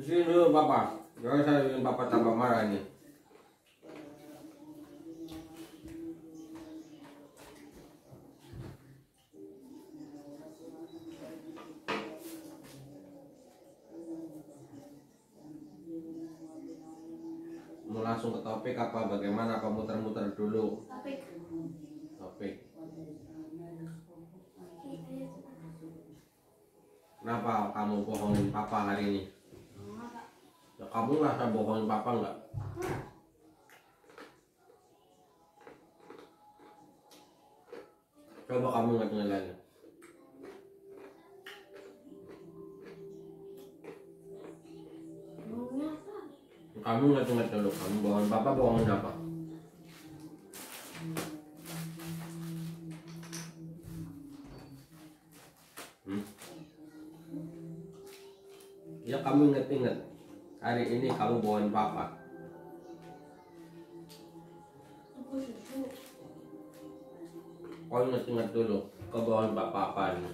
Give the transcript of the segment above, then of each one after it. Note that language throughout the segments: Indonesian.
Sisirin dulu Papa. Jangan saya bikin Papa tambah marah nih. Mau langsung ke topik apa bagaimana apa muter-muter dulu Topik. topik. Kenapa kamu bohongin papa hari ini? Ya, kamu ngerasa bohongin papa nggak? Coba kamu. Ngomongnya apa? Kamu ingat-ingat dulu, kamu bohongin papa bohongin apa? Ini kamu bohongin papa. Kau ingat-ingat dulu Kebohongan papa apa ini.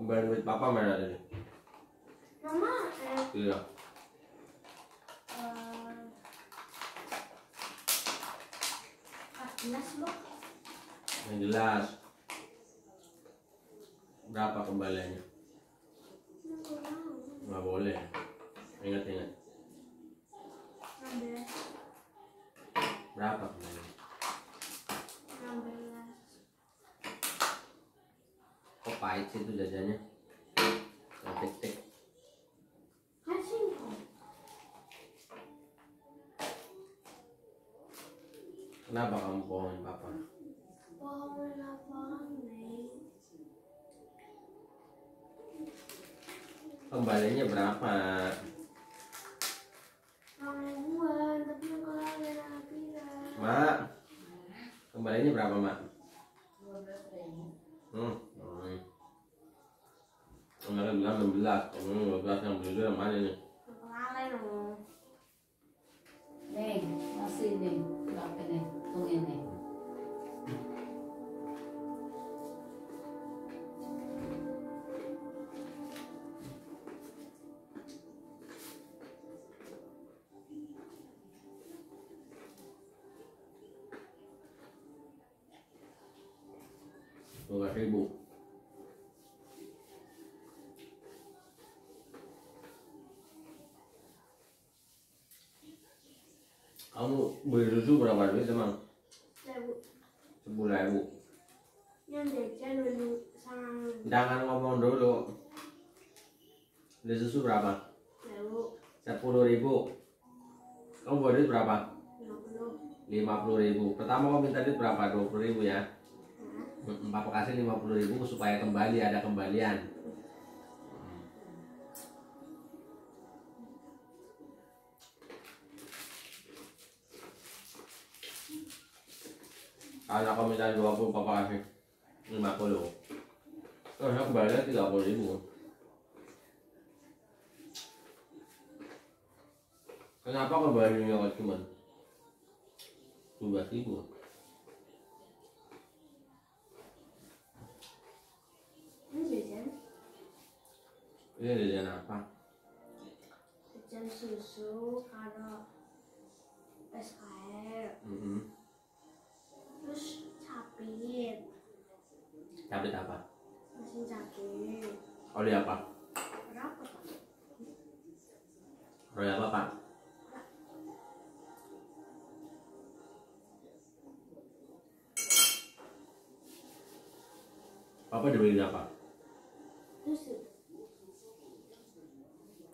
Kembali duit papa mana tadi? Mama, eh, Iya eh, 14 loh. Yang jelas Berapa kembaliannya? Nggak boleh Ingat-ingat 16. Berapa kembaliannya? 16. Kok pahit sih itu jajannya? Kasih kok. Kenapa kamu bohongin papa? Kembaliannya berapa? Mak Kembaliannya berapa mak? Hmm, hmm. Kemarin bilang 16 Kamu 12 yang beli yang mana nih? Neng, masih neng, berapa neng? Tunggu neng. Ribu Kamu beli susu berapa duit emang? Sebu. Sepuluh ribu Yang jajan dulu sama Jangan ngomong dulu Beli susu berapa? sebu. Sepuluh ribu Kamu bawa duit berapa? 50. Lima puluh ribu Pertama kamu minta duit berapa? Dua puluh ribu ya Papa kasih lima puluh ribu supaya kembali ada kembalian. Kalau kamu minta 20 papa kasih 50 Terus kembalian 30 ribu. Kenapa kembaliannya kok cuma 12 ribu? Ini jajan. Ini jajan apa? Jajan susu, kado SKR, Mm terus capit, Capit apa? mesin capit. Oli apa? Berapa pak? Oli apa pak? Papa dibeli apa? Susu.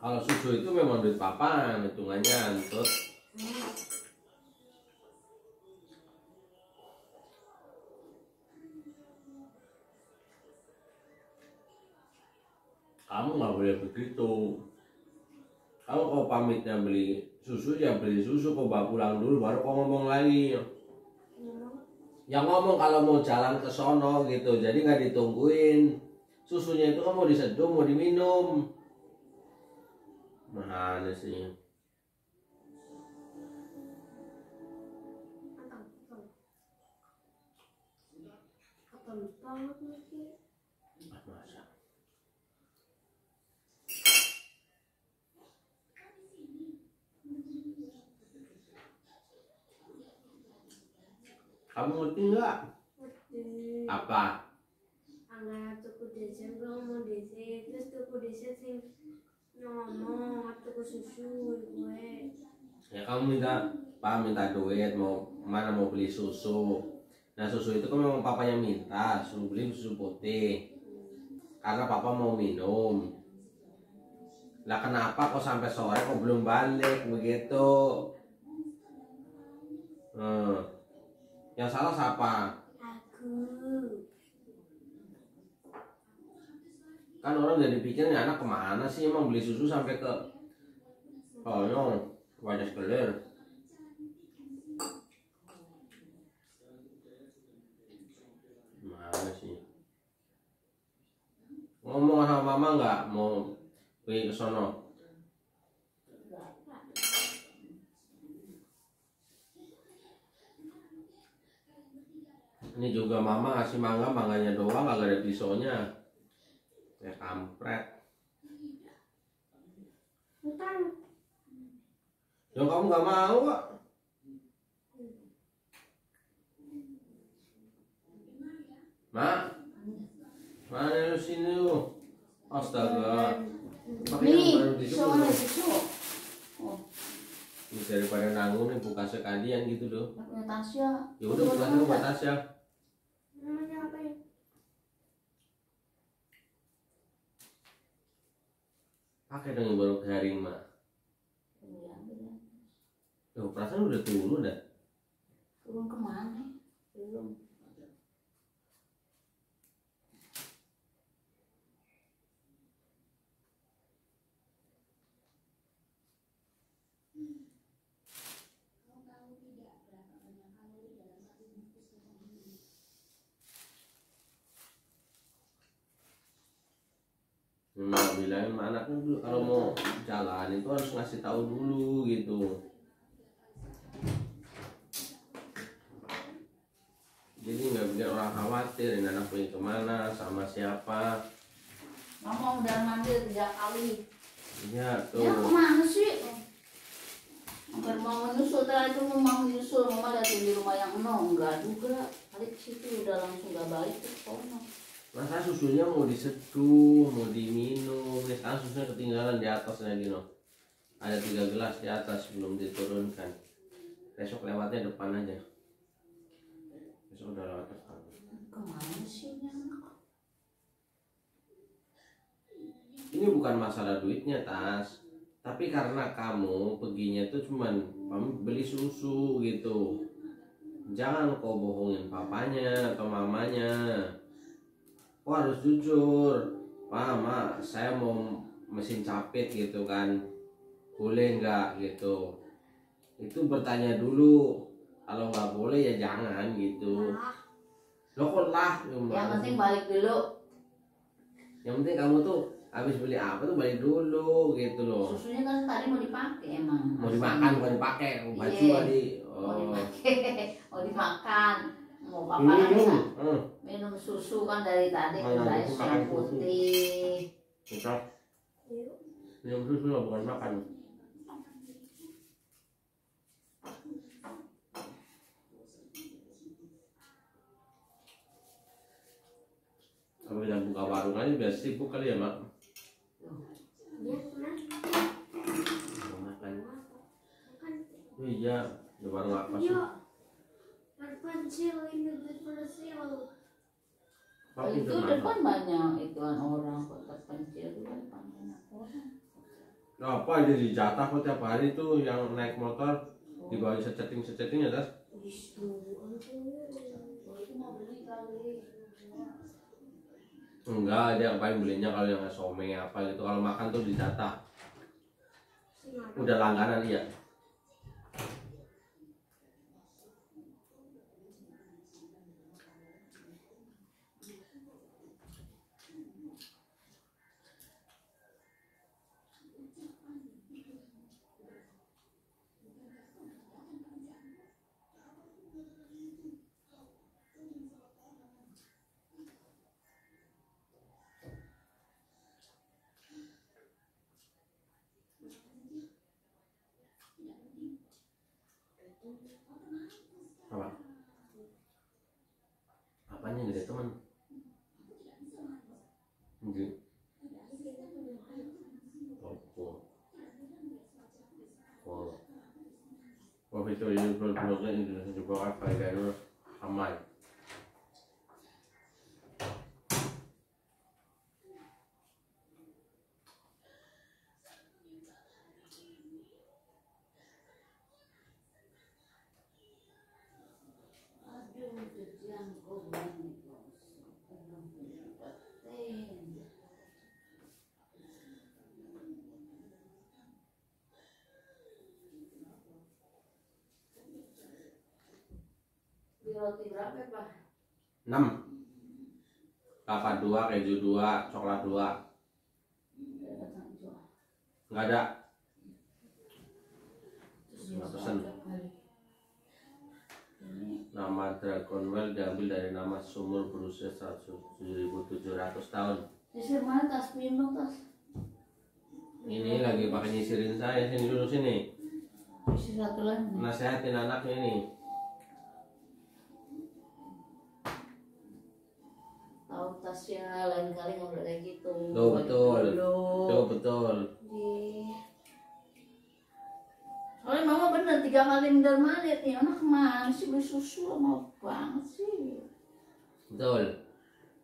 Kalau susu itu memang duit papa, hitungannya Hmm. kamu nggak boleh begitu. Kalau kau pamitnya beli susu ya beli susu kau bawa pulang dulu baru kau ngomong lagi. Yang ngomong kalau mau jalan ke sono gitu, jadi nggak ditungguin. Susunya itu mau diseduh, mau diminum. Mana sih? Masa? Kamu ngerti nggak? Apa? anggar tuku desa ngomong desa terus tuku desa sing ngomong susu gue Ya kamu minta, Pak minta duit mau mana mau beli susu. Nah susu itu kan memang papanya minta, suruh beli susu putih. Karena papa mau minum. Lah kenapa kok sampai sore kok belum balik begitu? Hmm. Yang salah siapa? aku Kan orang jadi pikir nih anak ke mana sih emang beli susu sampai ke Oh no, wajah sekelir. Mana sih? Ngomong sama mama nggak mau pergi ke sono? Ini juga mama ngasih mangga, mangganya doang kagak ada pisaunya. Ya kampret. Yang kamu nggak mau kok. Mak, mana lu sini lu? Astaga. Pakai yang baru Nih, soalnya susu. Oh, Ini daripada nanggung nih buka sekalian gitu loh. punya Tasya. Ya udah buka dulu buat Tasya. namanya apa ya Pakai dong yang baru garing mak. Tuh perasaan udah turun dah. Turun ke mana? Belum. Memang bilangin sama anaknya dulu kalau mau jalan itu harus ngasih tahu dulu gitu. Jadi nggak bikin ini anak pergi ke mana sama siapa. Mama udah mandi tiga kali. Iya Ya tuh. ke mana sih? Hampir mau menyusul tadi itu mau menyusul mama lihat di rumah yang no enggak juga balik situ udah langsung gak balik ke sono Masa susunya mau diseduh, mau diminum. Sekarang susunya ketinggalan di atas lagi no. Ada tiga gelas di atas belum diturunkan. Besok lewatnya depan aja. Besok udah lewat depan. Ke mana sih ini bukan masalah duitnya tas, tapi karena kamu perginya tuh cuman beli susu gitu. Jangan kau bohongin papanya atau mamanya. Kau harus jujur. Mama, saya mau mesin capit gitu kan. Boleh nggak gitu. Itu bertanya dulu. Kalau nggak boleh ya jangan gitu. lah Lo kok lah? yang penting balik dulu Yang penting kamu tuh habis beli apa tuh balik dulu gitu loh. susunya kan tadi mau dipakai emang mau dimakan bukan dipakai mau baju Iya. kali mau oh dipakai mau dimakan mau papa kan minum hmm. minum susu kan dari tadi makan susu. putih minum susu bukan makan kalau yang buka warung aja biasa sibuk kali ya mak. Mau makan. Oh, iya di warung apa sih? Pak, itu depan banyak ituan orang kok terpencil itu depan banyak orang. Apa ini dijatah kok tiap hari tuh yang naik motor dibawa seceting seceting ya tas? Itu Oh, itu mau beli kali enggak dia yang paling belinya kalau yang some apa gitu. Kalau makan tuh apa? udah langganan iya apa apanya gede teman Jadi, Opo. Oh. Oh, itu ini blog-blognya Indonesia juga apa ya itu. Aduh, jajan kok banyak. Di roti berapa, Pak? 6 Kelapa 2, keju 2, coklat 2 Ada kacang hijau. Enggak ada Terus Nggak bisa pesen. Nama Dragon Well diambil dari nama sumur berusia 107.700 tahun sisir mana tas minum tas? Ini lagi pakai nyisirin saya, sini dulu sini Sisir satu lagi. Nasehatin anaknya ini tasnya lain kali nggak boleh kayak gitu. Tuh, betul. Dulu. Tuh betul Soalnya mama bener tiga kali mindar manit nih anak ke mana sih beli susu lama banget sih. Betul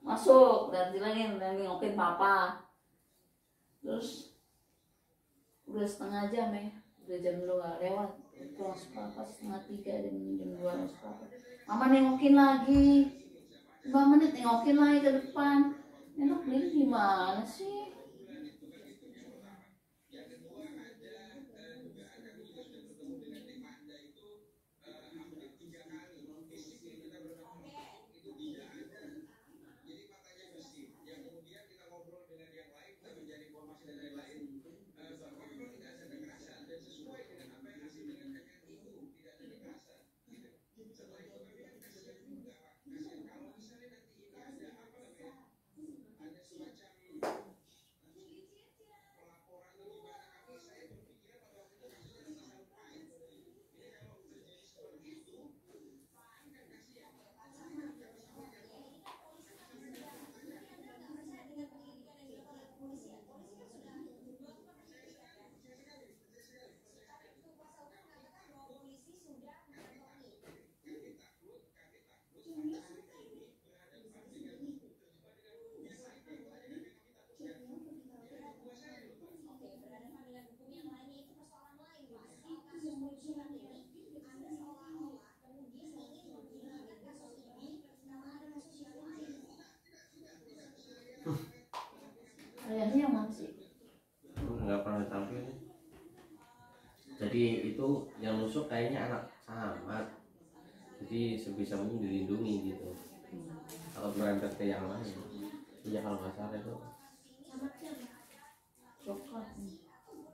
Masuk dan lagi dan nengokin papa. Terus udah setengah jam ya, udah jam dua lewat. Pulang sepakat setengah tiga dan jam dua sepakat. Mama nengokin lagi. Lima menit nengokin lagi ke depan. Enak beli gimana sih? Ayahnya yang mana sih? nggak pernah tampil jadi itu yang nusuk kayaknya anak sahabat jadi sebisa mungkin dilindungi gitu. Kalau berempet ke yang lain. Iya kalau nggak salah itu.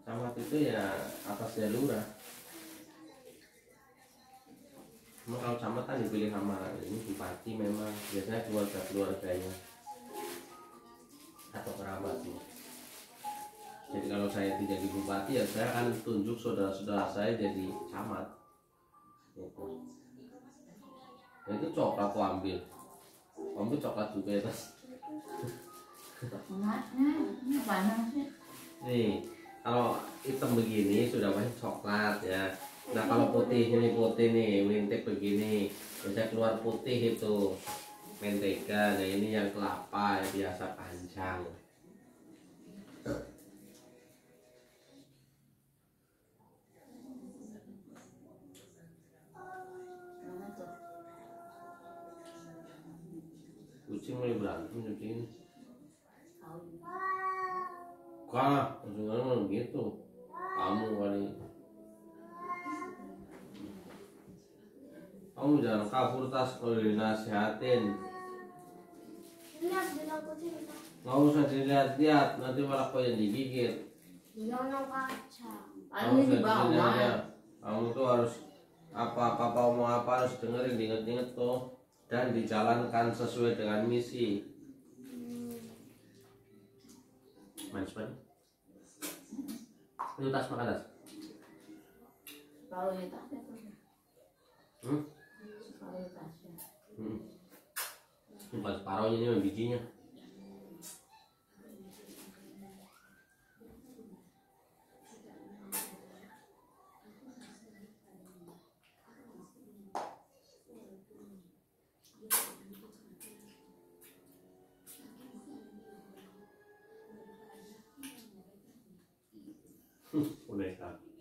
Camat itu ya atas jalura. Cuma kalau camat kan dipilih sama ini bupati memang. Biasanya keluarga keluarganya kalau saya tidak jadi bupati ya saya akan tunjuk saudara-saudara saya jadi camat. Gitu. Nah, itu coklat aku ambil. Ambil coklat juga ya tas. Nah. Nih, kalau hitam begini sudah banyak coklat ya. Nah kalau putih ini putih nih, mintik begini, bisa keluar putih itu mentega. Nah ini yang kelapa yang biasa panjang. Berantem cuci ini. Kah, langsung gitu. kamu kali kamu jangan kabur tas. Kalau dinasihatin Lihat dilakuin Pak. nggak usah dilihat-lihat. Nanti malah kau yang digigit. Paling di Kamu bawah kamu tuh harus apa papa mau apa harus dengerin diinget-inget tuh dan dijalankan sesuai dengan misi banget itu tas makan tas kalau ini tasnya tuh hmm? kalau ini tasnya Hmm. Bukan separuhnya ini bijinya. Boneka. nggak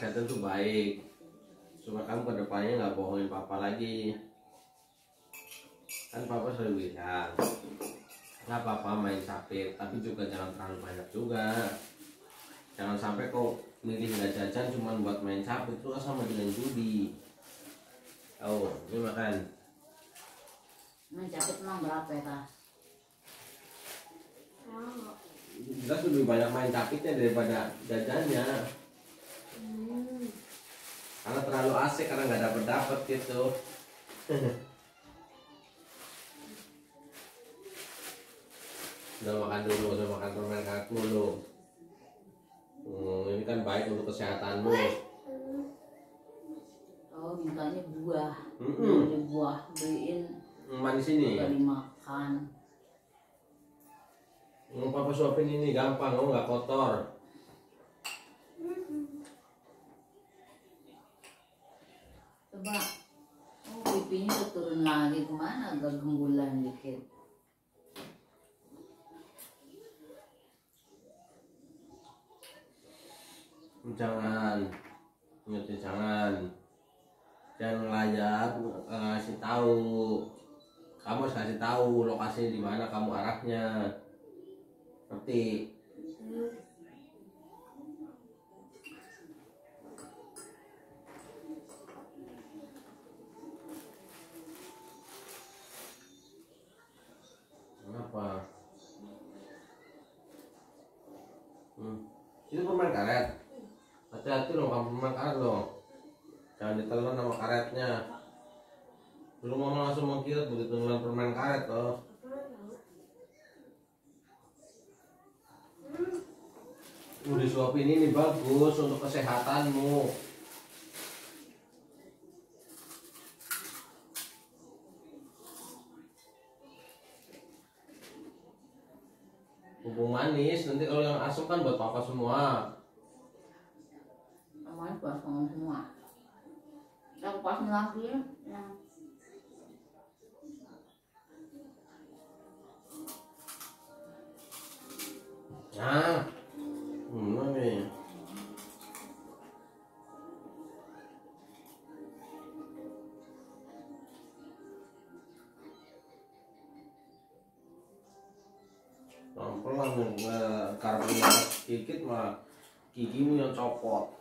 nasihatin tuh baik. Supaya kamu ke depannya nggak bohongin papa lagi. Kan papa selalu bilang, nggak apa-apa main capek, tapi juga jangan terlalu banyak juga. Jangan sampai kau milih nggak jajan cuma buat main capek itu sama dengan judi. Oh, ini makan. mencapai emang berapa ya tas Tahu. Jelas lebih banyak main capitnya daripada jajannya. Hmm. Karena terlalu asik karena nggak dapet dapet gitu. udah makan dulu, udah makan permen karet dulu. Hmm, ini kan baik untuk kesehatanmu. oh mintanya buah Mm-mm. beli buah beliin manis ini. beli makan Hmm, papa suapin ini gampang, kamu nggak kotor. Coba oh pipinya turun lagi ke mana agak gembulan dikit Jangan, ya, jangan, jangan ngelajak, eh, ngasih tahu. Kamu harus kasih tahu lokasinya di mana kamu arahnya. Ngerti? Kenapa? Hmm. Itu permen karet. Hati-hati dong kamu permen karet dong. Jangan ditelan sama karetnya. Langsung mengkilat begitu nelan permen karet loh. Udah suapin ini bagus untuk kesehatanmu. Bubung manis, nanti kalau yang asam kan buat papa semua. buah sama semua yang pas lagi yang Nah, hmm, nih. Pelan-pelan eh, karena sedikit mah gigimu yang copot.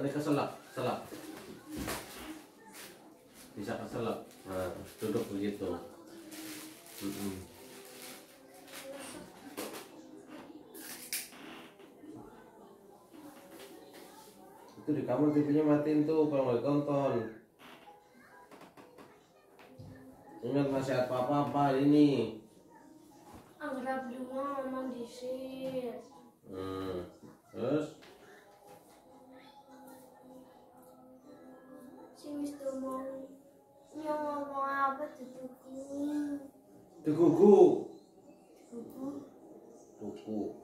Nanti keselak, selak. Bisa keselak. Nah, duduk begitu. Mm-mm. Itu di kamar TV-nya matiin tuh kalau mau ditonton. Ingat nasihat papa apa ini? Anggap dulu ngomong di sini. Hmm. Terus ngomong mau ngomong apa tuh tuku tuku tuku